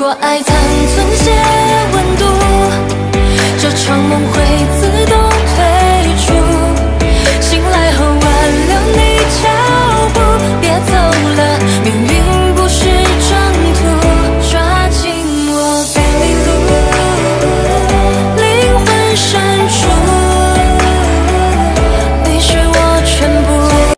如果爱残存些温度，这场梦会自动退出。醒来后挽留你脚步，别走了，命运不是征途，抓紧我，别迷路，灵魂深处。